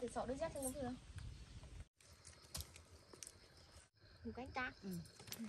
thì sợ đứa dép cho nó vừa một cánh ta đẹp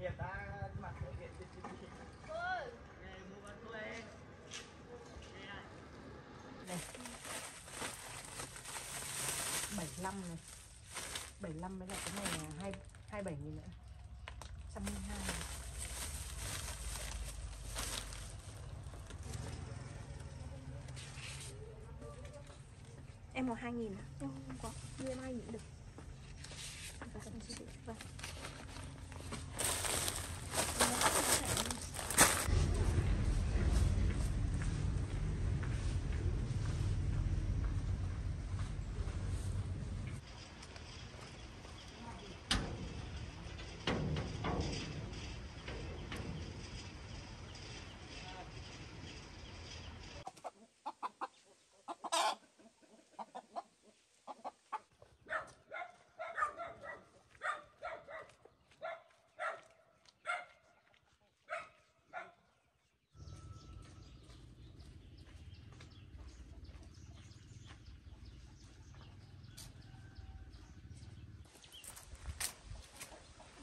Hiệp ta mặc của Hiệp trên trên trên Thôi Nghe mua bán tôi em Đây 75 này 75 mới là cái này là 2, 27 nghìn nữa. 102 này. Em mua 2 nghìn à? Em không có Đưa em 2 nghìn được. Vâng, vâng.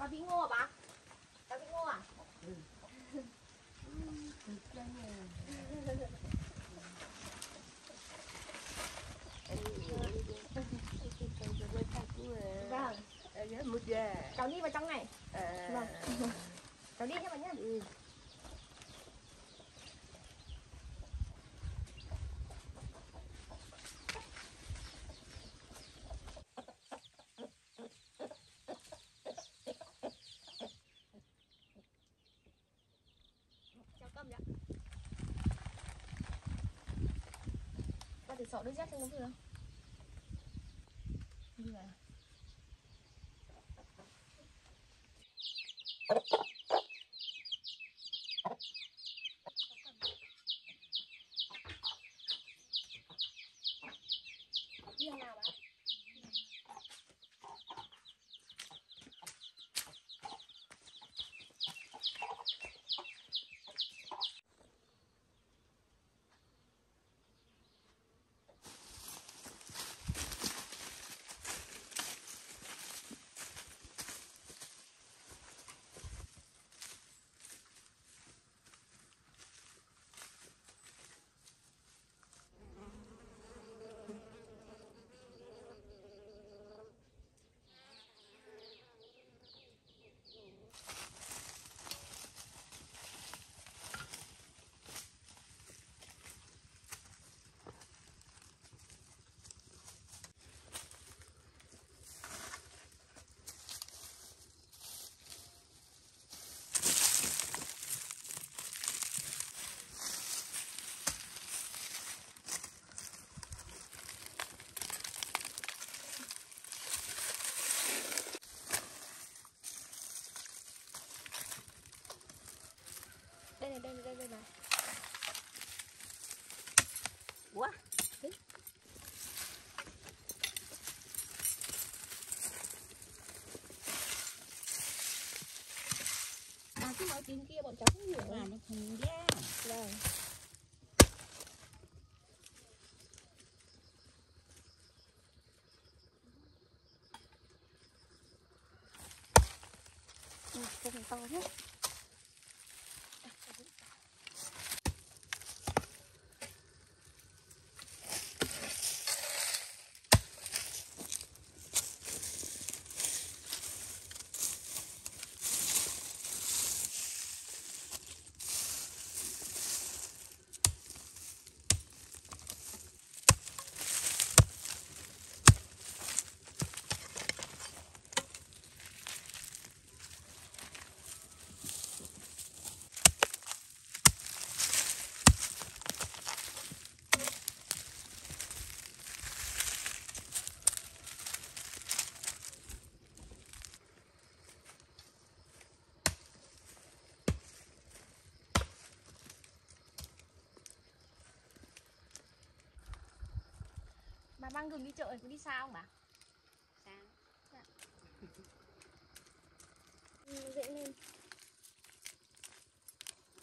Bà bị ngô à bà? Bà bị ngô à? Vâng, một giờ cháu đi vào trong này. Vâng. Cháu đi nha bà nhá. Cháu sọ đứa dép xem có được không? Kia bọn cháu không hiểu. là nó không ra Vâng. Ừ, cái này to thế. Bà mang gừng đi chợ thì có đi xa không bà? Sao? Ừ, dễ lên.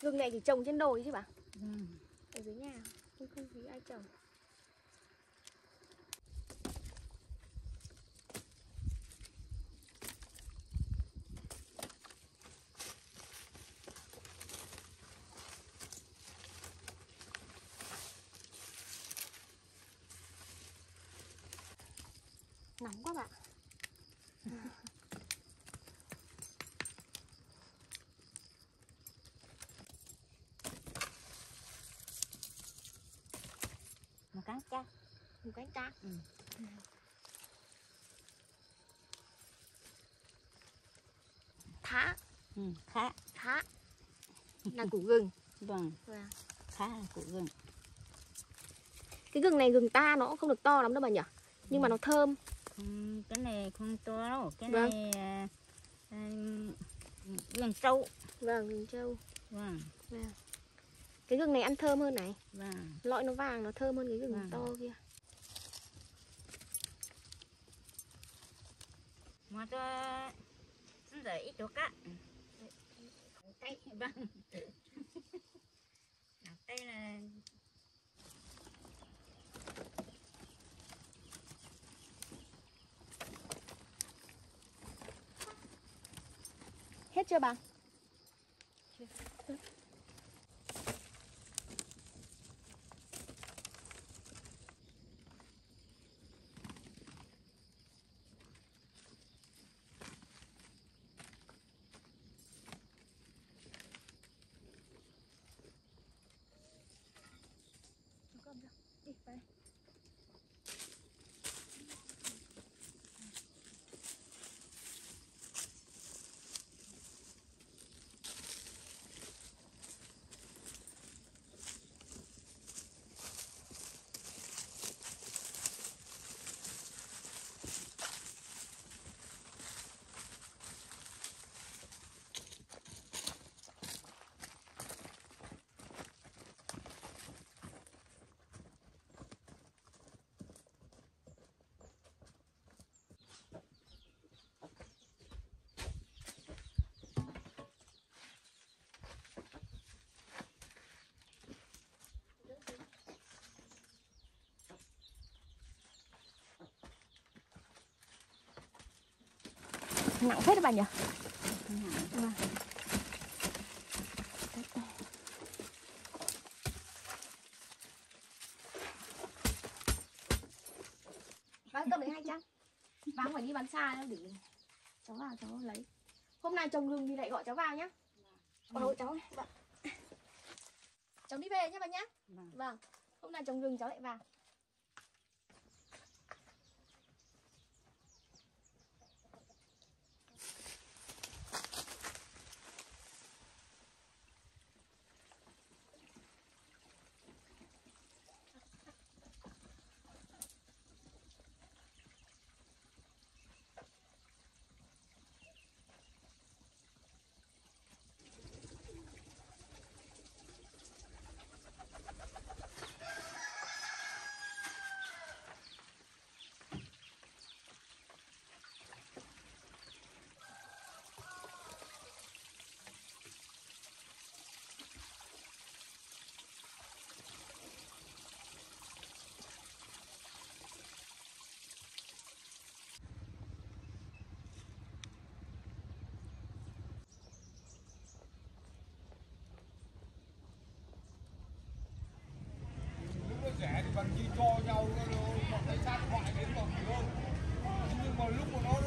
Gừng này thì trồng trên đồi chứ bà? Ở dưới nhà Không không thấy ai trồng cánh cá Ừ. thá. Ừ, khá thá. Là củ gừng. Vâng. Vâng. khá là củ gừng. Cái gừng này gừng ta nó không được to lắm đâu bà nhỉ? Nhưng mà nó thơm. Không, cái này không to đâu. Cái Vâng. này à, à, gừng trâu. Vâng gừng trâu. Vâng. Cái gừng này ăn thơm hơn này. Vâng. Lõi nó vàng nó thơm hơn cái gừng Vâng. to kia mà cho giờ ít chỗ cá tay vâng tay là hết chưa bà? Đi, nặng hết đấy bà nhỉ. Bán lấy hai trăm Bán phải đi bán xa đâu để cháu vào cháu lấy Hôm nay trồng gừng thì lại gọi cháu vào nhá Bảo cháu này vâng. Cháu đi về nhé bà nhá vâng. Vâng Hôm nay trồng gừng cháu lại vào Vâng, nó rẻ chi cho nhau một cái sát thoại đến còn hơn nhưng mà lúc mà nó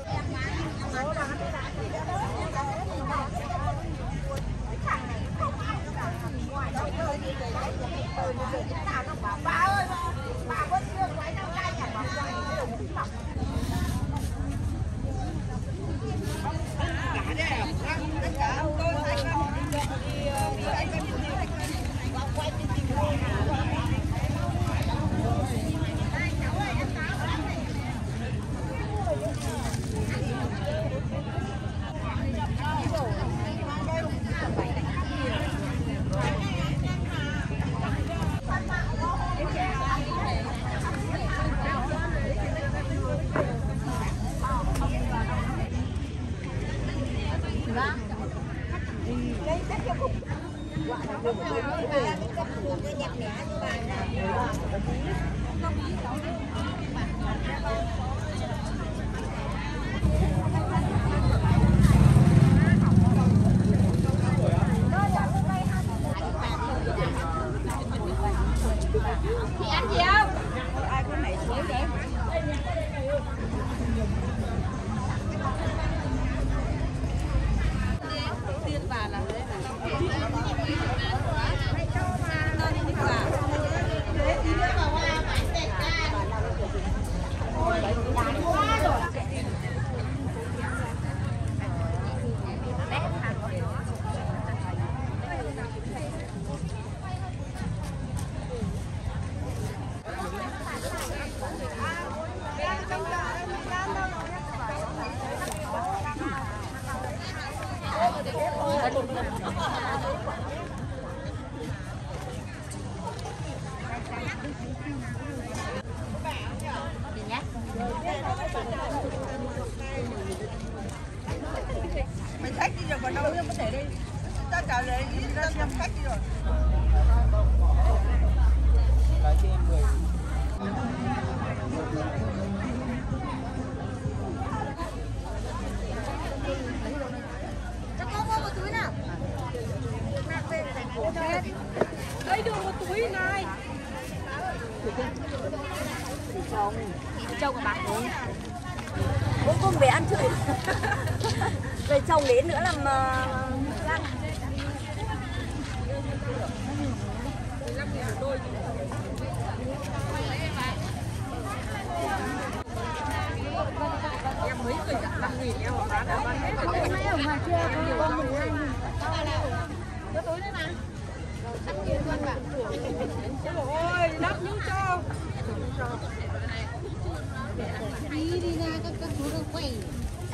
đến nữa là ờ,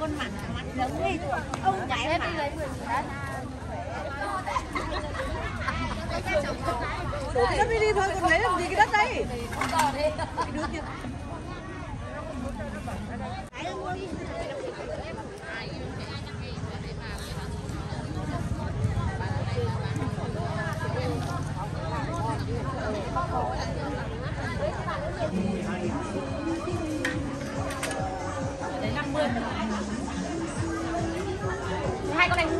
Con mặt mặt giống đi. Ông chạy mà. đổ cái đất đi đi thôi còn lấy làm gì cái đất đấy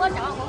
này mua cháu không?